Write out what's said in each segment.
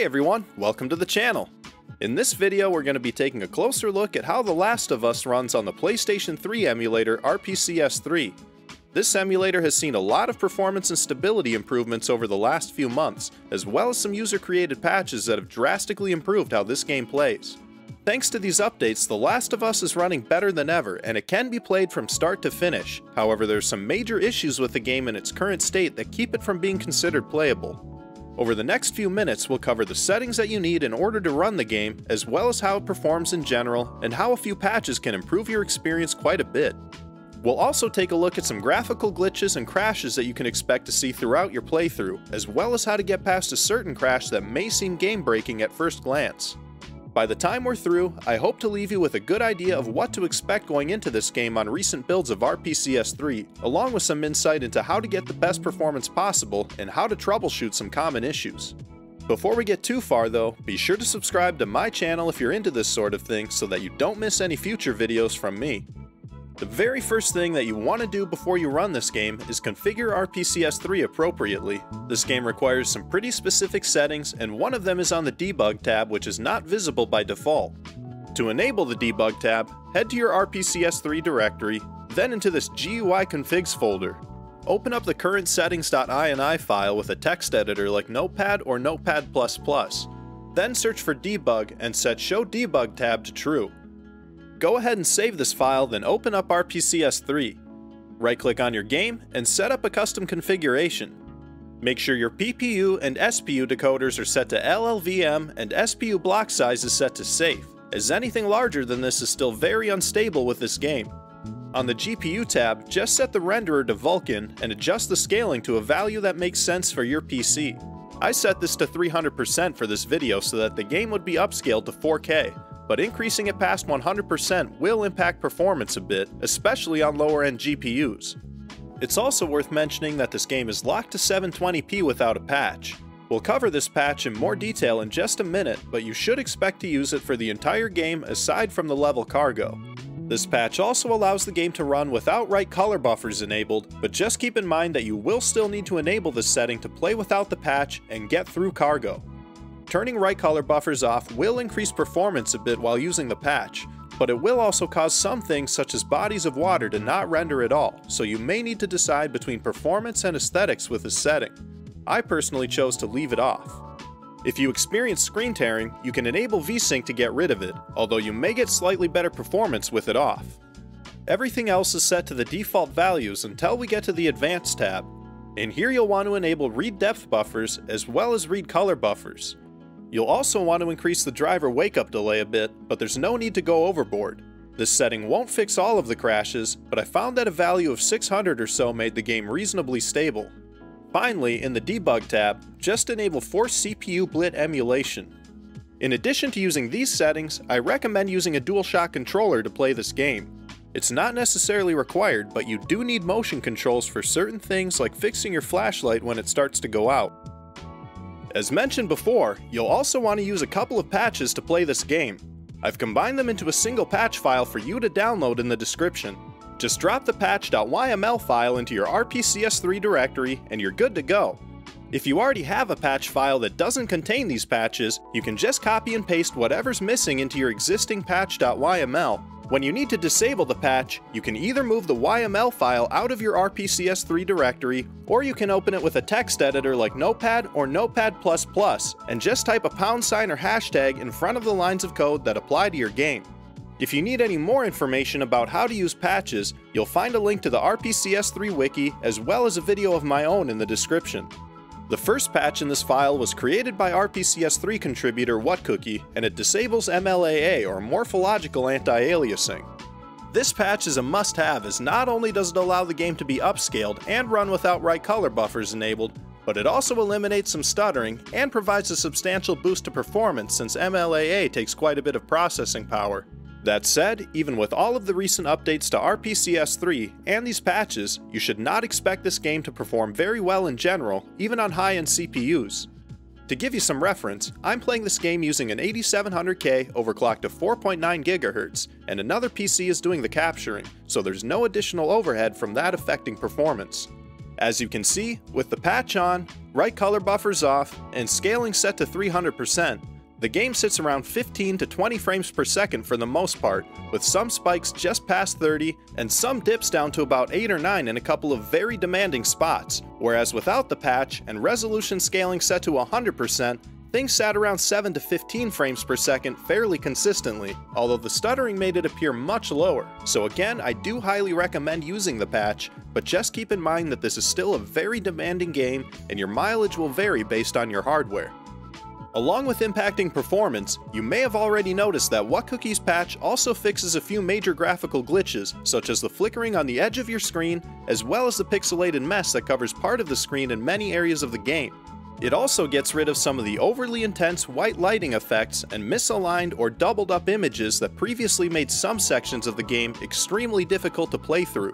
Hey everyone, welcome to the channel. In this video we're going to be taking a closer look at how The Last of Us runs on the PlayStation 3 emulator RPCS3. This emulator has seen a lot of performance and stability improvements over the last few months, as well as some user-created patches that have drastically improved how this game plays. Thanks to these updates, The Last of Us is running better than ever, and it can be played from start to finish. However, there's some major issues with the game in its current state that keep it from being considered playable. Over the next few minutes, we'll cover the settings that you need in order to run the game, as well as how it performs in general, and how a few patches can improve your experience quite a bit. We'll also take a look at some graphical glitches and crashes that you can expect to see throughout your playthrough, as well as how to get past a certain crash that may seem game-breaking at first glance. By the time we're through, I hope to leave you with a good idea of what to expect going into this game on recent builds of RPCS3, along with some insight into how to get the best performance possible and how to troubleshoot some common issues. Before we get too far though, be sure to subscribe to my channel if you're into this sort of thing so that you don't miss any future videos from me. The very first thing that you want to do before you run this game is configure RPCS3 appropriately. This game requires some pretty specific settings, and one of them is on the Debug tab which is not visible by default. To enable the Debug tab, head to your RPCS3 directory, then into this GUI configs folder. Open up the current settings.ini file with a text editor like Notepad or Notepad++. Then search for debug and set show debug tab to true. Go ahead and save this file, then open up RPCS3. Right-click on your game and set up a custom configuration. Make sure your PPU and SPU decoders are set to LLVM and SPU block size is set to safe, as anything larger than this is still very unstable with this game. On the GPU tab, just set the renderer to Vulkan and adjust the scaling to a value that makes sense for your PC. I set this to 300% for this video so that the game would be upscaled to 4K, but increasing it past 100% will impact performance a bit, especially on lower end GPUs. It's also worth mentioning that this game is locked to 720p without a patch. We'll cover this patch in more detail in just a minute, but you should expect to use it for the entire game aside from the level cargo. This patch also allows the game to run without write color buffers enabled, but just keep in mind that you will still need to enable this setting to play without the patch and get through cargo. Turning write color buffers off will increase performance a bit while using the patch, but it will also cause some things such as bodies of water to not render at all, so you may need to decide between performance and aesthetics with this setting. I personally chose to leave it off. If you experience screen tearing, you can enable VSync to get rid of it, although you may get slightly better performance with it off. Everything else is set to the default values until we get to the Advanced tab. In here you'll want to enable read depth buffers as well as read color buffers. You'll also want to increase the driver wake-up delay a bit, but there's no need to go overboard. This setting won't fix all of the crashes, but I found that a value of 600 or so made the game reasonably stable. Finally, in the Debug tab, just enable Force CPU Blit emulation. In addition to using these settings, I recommend using a DualShock controller to play this game. It's not necessarily required, but you do need motion controls for certain things like fixing your flashlight when it starts to go out. As mentioned before, you'll also want to use a couple of patches to play this game. I've combined them into a single patch file for you to download in the description. Just drop the patch.yml file into your RPCS3 directory and you're good to go. If you already have a patch file that doesn't contain these patches, you can just copy and paste whatever's missing into your existing patch.yml when you need to disable the patch, you can either move the YML file out of your RPCS3 directory, or you can open it with a text editor like Notepad or Notepad++ and just type a pound sign or hashtag in front of the lines of code that apply to your game. If you need any more information about how to use patches, you'll find a link to the RPCS3 wiki as well as a video of my own in the description. The first patch in this file was created by RPCS3 contributor WhatCookie, and it disables MLAA or morphological anti-aliasing. This patch is a must-have as not only does it allow the game to be upscaled and run without write color buffers enabled, but it also eliminates some stuttering and provides a substantial boost to performance since MLAA takes quite a bit of processing power. That said, even with all of the recent updates to RPCS 3 and these patches, you should not expect this game to perform very well in general, even on high-end CPUs. To give you some reference, I'm playing this game using an 8700K overclocked to 4.9 GHz, and another PC is doing the capturing, so there's no additional overhead from that affecting performance. As you can see, with the patch on, write color buffers off, and scaling set to 300%, the game sits around 15 to 20 frames per second for the most part, with some spikes just past 30 and some dips down to about 8 or 9 in a couple of very demanding spots, whereas without the patch and resolution scaling set to 100%, things sat around 7 to 15 frames per second fairly consistently, although the stuttering made it appear much lower. So again, I do highly recommend using the patch, but just keep in mind that this is still a very demanding game and your mileage will vary based on your hardware. Along with impacting performance, you may have already noticed that WhatCookie's patch also fixes a few major graphical glitches, such as the flickering on the edge of your screen, as well as the pixelated mess that covers part of the screen in many areas of the game. It also gets rid of some of the overly intense white lighting effects and misaligned or doubled up images that previously made some sections of the game extremely difficult to play through.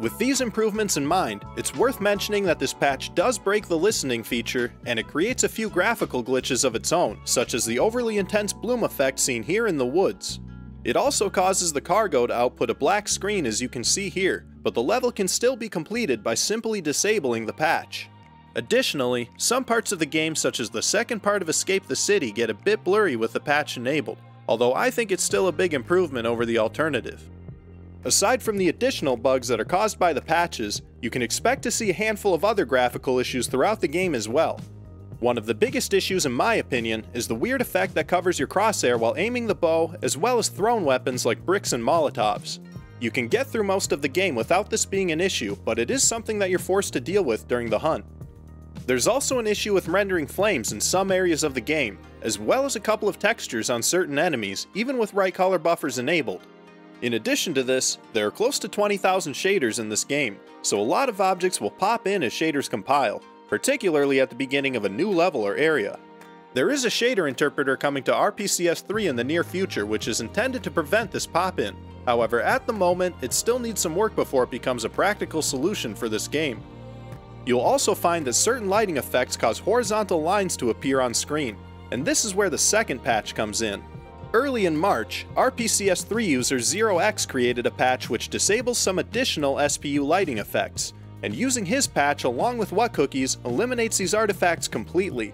With these improvements in mind, it's worth mentioning that this patch does break the listening feature, and it creates a few graphical glitches of its own, such as the overly intense bloom effect seen here in the woods. It also causes the cargo to output a black screen as you can see here, but the level can still be completed by simply disabling the patch. Additionally, some parts of the game such as the second part of Escape the City get a bit blurry with the patch enabled, although I think it's still a big improvement over the alternative. Aside from the additional bugs that are caused by the patches, you can expect to see a handful of other graphical issues throughout the game as well. One of the biggest issues in my opinion is the weird effect that covers your crosshair while aiming the bow as well as thrown weapons like bricks and molotovs. You can get through most of the game without this being an issue, but it is something that you're forced to deal with during the hunt. There's also an issue with rendering flames in some areas of the game, as well as a couple of textures on certain enemies, even with write color buffers enabled. In addition to this, there are close to 20,000 shaders in this game, so a lot of objects will pop in as shaders compile, particularly at the beginning of a new level or area. There is a shader interpreter coming to RPCS 3 in the near future which is intended to prevent this pop-in. However, at the moment, it still needs some work before it becomes a practical solution for this game. You'll also find that certain lighting effects cause horizontal lines to appear on screen, and this is where the second patch comes in. Early in March, RPCS3 user ZeroX created a patch which disables some additional SPU lighting effects, and using his patch along with WhatCookies eliminates these artifacts completely.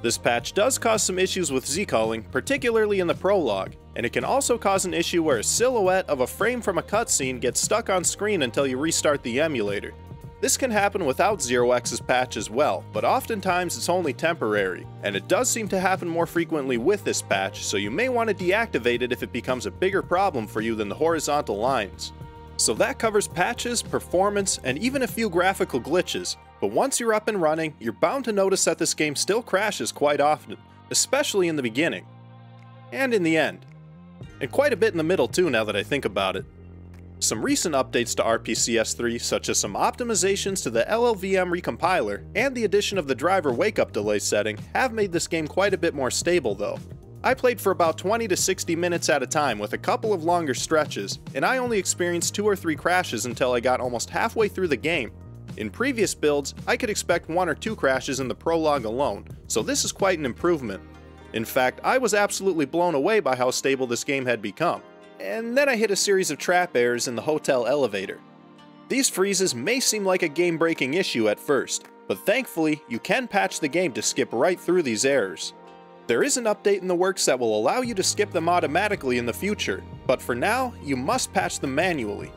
This patch does cause some issues with Z-culling, particularly in the prologue, and it can also cause an issue where a silhouette of a frame from a cutscene gets stuck on screen until you restart the emulator. This can happen without ZeroX's patch as well, but oftentimes it's only temporary, and it does seem to happen more frequently with this patch, so you may want to deactivate it if it becomes a bigger problem for you than the horizontal lines. So that covers patches, performance, and even a few graphical glitches, but once you're up and running, you're bound to notice that this game still crashes quite often, especially in the beginning. And in the end. And quite a bit in the middle too now that I think about it. Some recent updates to RPCS3, such as some optimizations to the LLVM recompiler and the addition of the driver wake-up delay setting, have made this game quite a bit more stable though. I played for about 20 to 60 minutes at a time with a couple of longer stretches, and I only experienced two or three crashes until I got almost halfway through the game. In previous builds, I could expect one or two crashes in the prologue alone, so this is quite an improvement. In fact, I was absolutely blown away by how stable this game had become and then I hit a series of trap errors in the hotel elevator. These freezes may seem like a game-breaking issue at first, but thankfully you can patch the game to skip right through these errors. There is an update in the works that will allow you to skip them automatically in the future, but for now, you must patch them manually.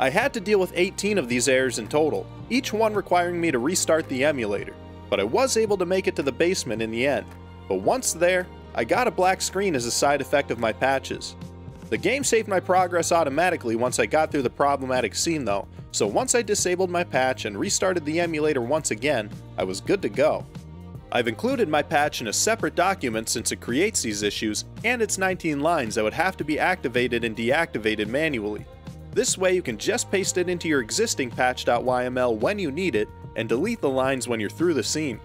I had to deal with 18 of these errors in total, each one requiring me to restart the emulator, but I was able to make it to the basement in the end. But once there, I got a black screen as a side effect of my patches. The game saved my progress automatically once I got through the problematic scene though, so once I disabled my patch and restarted the emulator once again, I was good to go. I've included my patch in a separate document since it creates these issues, and it's 19 lines that would have to be activated and deactivated manually. This way you can just paste it into your existing patch.yml when you need it, and delete the lines when you're through the scene.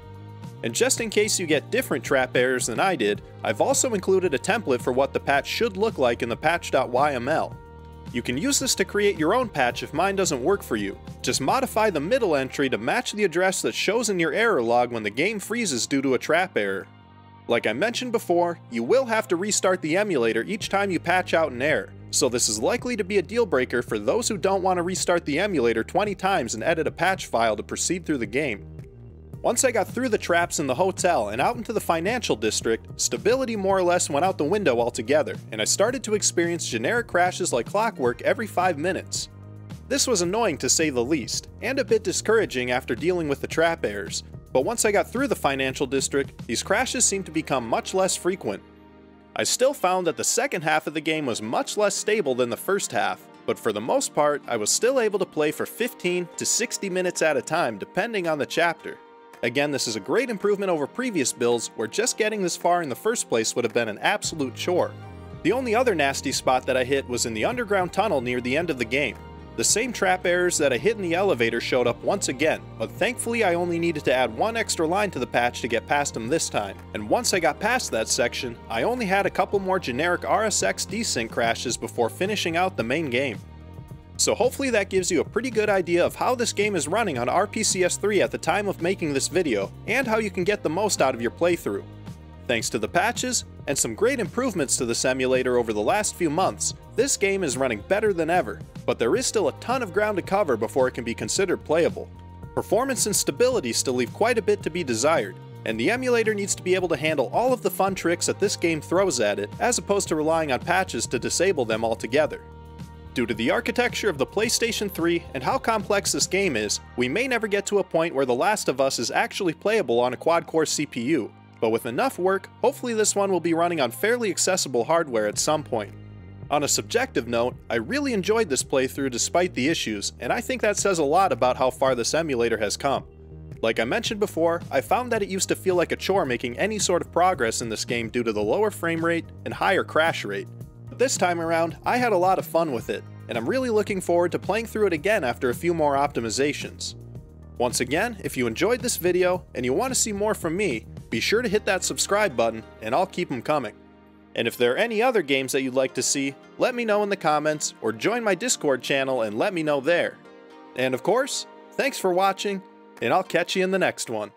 And just in case you get different trap errors than I did, I've also included a template for what the patch should look like in the patch.yml. You can use this to create your own patch if mine doesn't work for you. Just modify the middle entry to match the address that shows in your error log when the game freezes due to a trap error. Like I mentioned before, you will have to restart the emulator each time you patch out an error, so this is likely to be a deal breaker for those who don't want to restart the emulator 20 times and edit a patch file to proceed through the game. Once I got through the traps in the hotel and out into the financial district, stability more or less went out the window altogether, and I started to experience generic crashes like clockwork every 5 minutes. This was annoying to say the least, and a bit discouraging after dealing with the trap errors, but once I got through the financial district, these crashes seemed to become much less frequent. I still found that the second half of the game was much less stable than the first half, but for the most part, I was still able to play for 15 to 60 minutes at a time depending on the chapter. Again, this is a great improvement over previous builds where just getting this far in the first place would have been an absolute chore. The only other nasty spot that I hit was in the underground tunnel near the end of the game. The same trap errors that I hit in the elevator showed up once again, but thankfully I only needed to add one extra line to the patch to get past them this time, and once I got past that section, I only had a couple more generic RSX desync crashes before finishing out the main game. So hopefully that gives you a pretty good idea of how this game is running on RPCS3 at the time of making this video, and how you can get the most out of your playthrough. Thanks to the patches, and some great improvements to this emulator over the last few months, this game is running better than ever, but there is still a ton of ground to cover before it can be considered playable. Performance and stability still leave quite a bit to be desired, and the emulator needs to be able to handle all of the fun tricks that this game throws at it, as opposed to relying on patches to disable them altogether. Due to the architecture of the PlayStation 3 and how complex this game is, we may never get to a point where The Last of Us is actually playable on a quad-core CPU, but with enough work, hopefully this one will be running on fairly accessible hardware at some point. On a subjective note, I really enjoyed this playthrough despite the issues, and I think that says a lot about how far this emulator has come. Like I mentioned before, I found that it used to feel like a chore making any sort of progress in this game due to the lower frame rate and higher crash rate, but this time around, I had a lot of fun with it, and I'm really looking forward to playing through it again after a few more optimizations. Once again, if you enjoyed this video and you want to see more from me, be sure to hit that subscribe button and I'll keep them coming. And if there are any other games that you'd like to see, let me know in the comments or join my Discord channel and let me know there. And of course, thanks for watching, and I'll catch you in the next one.